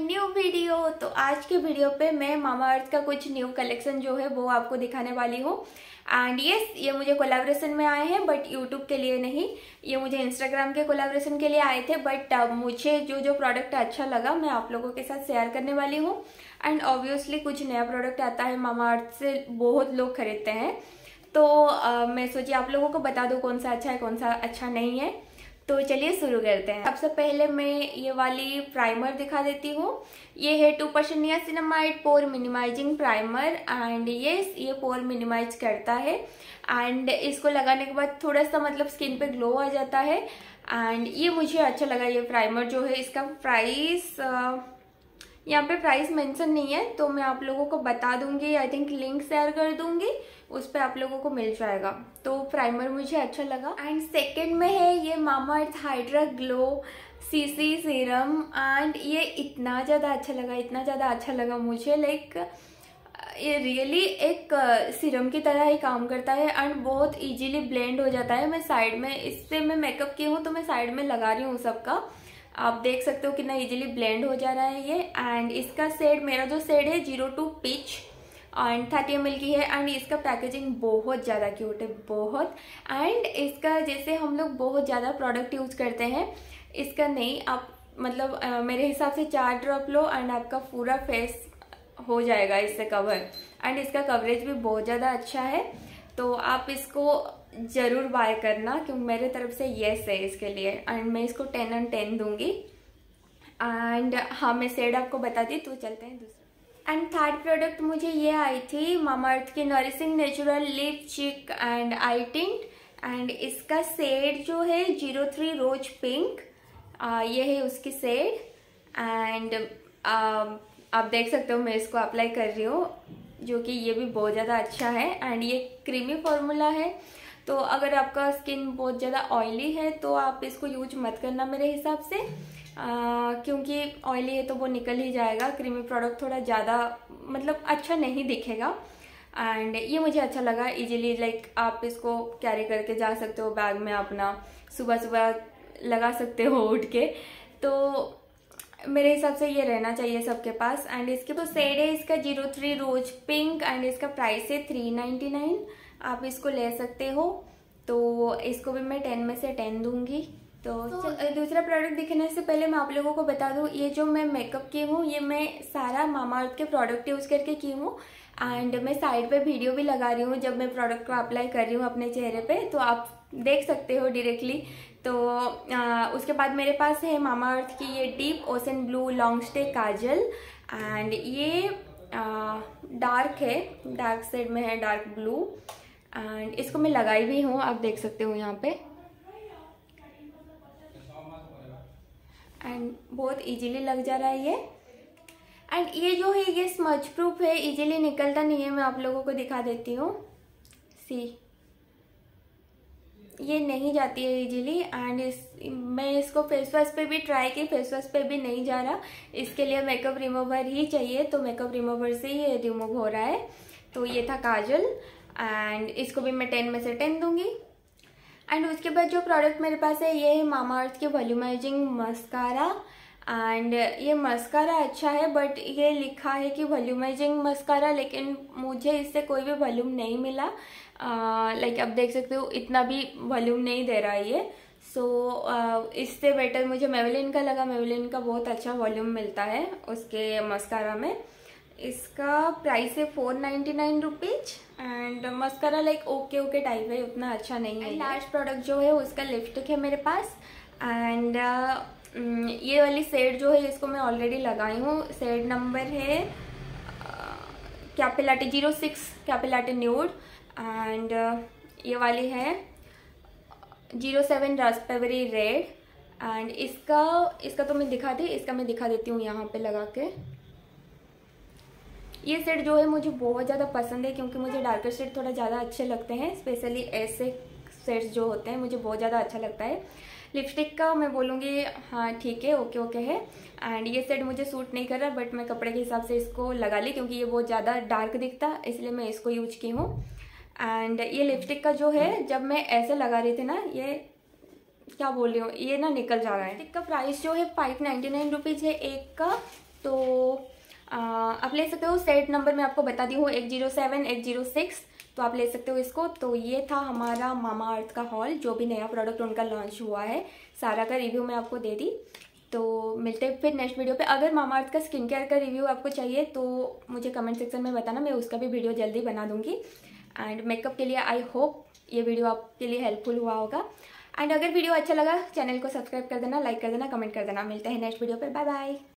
New video तो आज के वीडियो पे मैं मामा अर्थ का कुछ न्यू कलेक्शन जो है वो आपको दिखाने वाली हूँ। एंड यस ये मुझे कोलाब्रेशन में आए हैं बट यूट्यूब के लिए नहीं। ये मुझे इंस्टाग्राम के कोलाब्रेशन के लिए आए थे बट uh, मुझे जो जो प्रोडक्ट अच्छा लगा मैं आप लोगों के साथ शेयर करने वाली हूँ। एंड ऑब्वियसली कुछ नया प्रोडक्ट आता है मामा अर्थ से बहुत लोग खरीदते हैं। तो uh, मैं सोची आप लोगों को बता दूँ कौन सा अच्छा है कौन सा अच्छा नहीं है। तो चलिए शुरू करते हैं। सबसे पहले मैं ये वाली प्राइमर दिखा देती हूँ। ये है two percent niacinamide pore minimising primer and ये ये पोर मिनिमाइज करता है। एंड इसको लगाने के बाद थोड़ा सा मतलब स्किन पे ग्लो आ जाता है। एंड ये मुझे अच्छा लगा, ये प्राइमर जो है, इसका प्राइस यहाँ पे प्राइस मेंशन नहीं है तो मैं आप लोगों को बता दूँगी आई थिंक लिंक शेयर कर दूँगी, उस पर आप लोगों को मिल जाएगा। तो प्राइमर मुझे अच्छा लगा। एंड सेकेंड में है ये Mamaearth hydra glow C C serum and ये इतना ज़्यादा अच्छा लगा, इतना ज़्यादा अच्छा लगा मुझे लाइक ये रियली एक सीरम की तरह ही काम करता है एंड बहुत इजीली ब्लेंड हो जाता है। मैं साइड में, इससे मैं मेकअप की हूँ तो मैं साइड में लगा रही हूँ सबका। आप देख सकते हो कितना इजीली ब्लेंड हो जा रहा है ये। एंड इसका सेड मेरा जो सेड है zero two peach and thirty M की है। एंड इसका पैकेजिंग बहुत ज़्यादा क्यूट है बहुत। एंड इसका जैसे हम लोग बहुत ज़्यादा प्रोडक्ट यूज़ करते हैं इसका नहीं आप मतलब आ, मेरे हिसाब से चार ड्रॉप लो एंड आपका पूरा फेस हो जाएगा इससे कवर एंड इसका कवरेज भी बहुत ज़्यादा अच्छा है। तो आप इसको ज़रूर बाय करना क्योंकि मेरे तरफ़ से येस है इसके लिए। एंड मैं इसको टेन एंड टेन दूँगी। एंड हाँ मैं सेड आपको बता दी तो चलते हैं दूसरे। एंड थर्ड प्रोडक्ट मुझे ये आई थी मामा अर्थ की nourishing natural lip cheek and eye tint and इसका सेड जो है ज़ीरो थ्री रोज पिंक ये है उसकी सेड एंड आप देख सकते हो, मैं इसको अप्लाई कर रही हूँ, जो कि ये भी बहुत ज़्यादा अच्छा है। एंड ये क्रीमी फॉर्मूला है। तो अगर आपका स्किन बहुत ज़्यादा ऑयली है तो आप इसको यूज़ मत करना मेरे हिसाब से। क्योंकि ऑयली है तो वो निकल ही जाएगा क्रीमी प्रोडक्ट थोड़ा ज़्यादा मतलब अच्छा नहीं दिखेगा। एंड ये मुझे अच्छा लगा इजीली लाइक आप इसको कैरी करके जा सकते हो बैग में अपना सुबह सुबह लगा सकते हो उठ के। तो मेरे हिसाब से ये रहना चाहिए सबके पास। एंड इसके तो सेड है, इसका zero three rose pink and इसका प्राइस है थ्री नाइन्टी नाइन आप इसको ले सकते हो। तो इसको भी मैं टेन में से टेन दूँगी। तो, तो दूसरा प्रोडक्ट दिखने से पहले मैं आप लोगों को बता दूँ ये जो मैं मेकअप की हूँ ये मैं सारा मामा अर्थ के प्रोडक्ट यूज़ करके की हूँ। एंड मैं साइड पे वीडियो भी लगा रही हूँ जब मैं प्रोडक्ट को अप्लाई कर रही हूँ अपने चेहरे पे तो आप देख सकते हो डायरेक्टली तो आ, उसके बाद मेरे पास है मामा अर्थ की ये deep ocean blue long stay kajal. And ये आ, डार्क है डार्क साइड में है डार्क ब्लू एंड इसको मैं लगाई भी हूँ, आप देख सकते हो यहाँ पे। एंड बहुत इजीली लग जा रहा है ये। एंड ये जो है, ये स्मच प्रूफ है इजीली निकलता नहीं है, मैं आप लोगों को दिखा देती हूँ। सी ये नहीं जाती है इजीली एंड इस, मैं इसको फेस वॉश पे भी ट्राई की फेस वॉश पे भी नहीं जा रहा। इसके लिए मेकअप रिमूवर ही चाहिए तो मेकअप रिमूवर से ही ये रिमूव हो रहा है। तो ये था काजल। एंड इसको भी मैं टेन में से टेन दूँगी। एंड उसके बाद जो प्रोडक्ट मेरे पास है ये है मामा अर्थ के वॉल्यूमाइजिंग मस्कारा एंड ये मस्कारा अच्छा है बट ये लिखा है कि वॉल्यूमाइजिंग मस्कारा लेकिन मुझे इससे कोई भी वॉल्यूम नहीं मिला। लाइक uh, आप देख सकते हो इतना भी वॉल्यूम नहीं दे रहा ये। सो so, uh, इससे बेटर मुझे मेवलिन का लगा। मेवलिन का बहुत अच्छा वॉल्यूम मिलता है उसके मस्कारा में। इसका प्राइस है four ninety nine rupees and mascara like okay okay type है उतना अच्छा नहीं है लास्ट प्रोडक्ट जो है उसका लिपस्टिक है मेरे पास। एंड uh, mm, ये वाली सेड जो है इसको मैं ऑलरेडी लगाई हूँ। सेड नंबर है कैपिलाटी ज़ीरो सिक्स कैपिलाटी न्यूड एंड ये वाली है zero seven raspberry red and इसका इसका तो मैं दिखा दी इसका मैं दिखा देती हूँ यहाँ पे लगा के। ये सेट जो है मुझे बहुत ज़्यादा पसंद है क्योंकि मुझे डार्कर शेड थोड़ा ज़्यादा अच्छे लगते हैं स्पेशली ऐसे सेट्स जो होते हैं मुझे बहुत ज़्यादा अच्छा लगता है। लिपस्टिक का मैं बोलूँगी हाँ ठीक है ओके ओके है। एंड ये सेट मुझे सूट नहीं कर रहा बट मैं कपड़े के हिसाब से इसको लगा ली क्योंकि ये बहुत ज़्यादा डार्क दिखता, इसलिए मैं इसको यूज़ की हूँ। एंड ये लिपस्टिक का जो है, जब मैं ऐसे लगा रही थी ना, ये क्या बोल रही हूँ, ये ना निकल जा रहा है। स्टिक का प्राइस जो है फाइव नाइन्टी नाइन रुपीज़ है एक का तो आप ले सकते हो सेट नंबर मैं आपको बता दी हूँ एक ज़ीरो सेवन एक ज़ीरो सिक्स तो आप ले सकते हो इसको। तो ये था हमारा मामा अर्थ का हॉल जो भी नया प्रोडक्ट उनका लॉन्च हुआ है। सारा का रिव्यू मैं आपको दे दी। तो मिलते हैं फिर नेक्स्ट वीडियो पे। अगर मामा अर्थ का स्किन केयर का रिव्यू आपको चाहिए तो मुझे कमेंट सेक्शन में बताना, मैं उसका भी वीडियो जल्दी बना दूँगी। एंड मेकअप के लिए आई होप ये वीडियो आपके लिए हेल्पफुल हुआ होगा। एंड अगर वीडियो अच्छा लगा चैनल को सब्सक्राइब कर देना लाइक कर देना कमेंट कर देना। मिलते हैं नेक्स्ट वीडियो पर बाय बाय